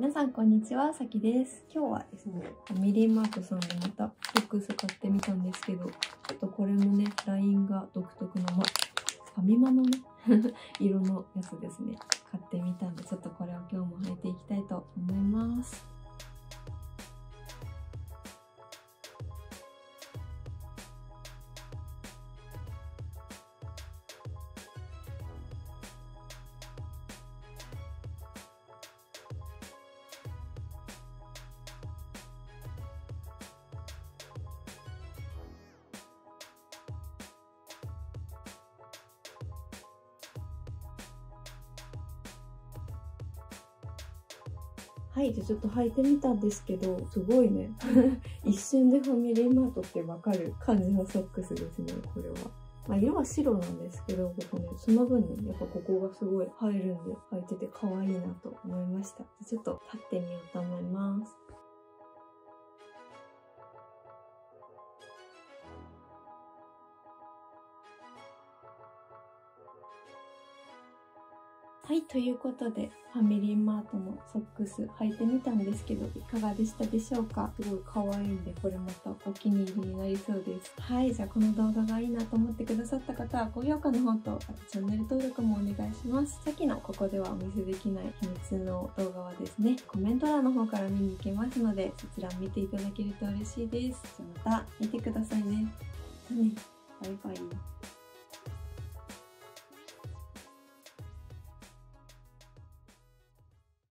皆さんこんにちは、さきです。今日はですね、ファミリーマートさんでまたソックス買ってみたんですけど、ちょっとこれもね、ラインが独特の、ま、ファミマのね、色のやつですね、買ってみたんで、ちょっとこれを今日も履いていきたいと思います。はい、じゃあちょっと履いてみたんですけど、すごいね。一瞬でファミリーマートってわかる感じのソックスですね、これは。まあ、色は白なんですけど、ここね、その分ね、やっぱここがすごい入るんで、履いてて可愛いなと思いました。ちょっと立ってみようと思います。はい、ということで、ファミリーマートのソックス履いてみたんですけど、いかがでしたでしょうか？すごい可愛いんで、これまたお気に入りになりそうです。はい、じゃあこの動画がいいなと思ってくださった方は、高評価の方と、あとチャンネル登録もお願いします。さっきのここではお見せできない秘密の動画はですね、コメント欄の方から見に行けますので、そちら見ていただけると嬉しいです。じゃあまた見てくださいね。じゃあね、バイバイ。